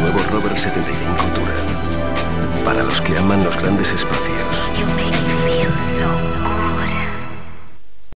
nuevo Rover 75 Tourer. Para los que aman los grandes espacios.